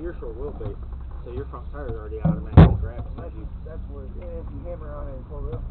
you're short wheelbase, so your front tire is already automatically grabbed. That's where, yeah, if you hammer on it and pull it up.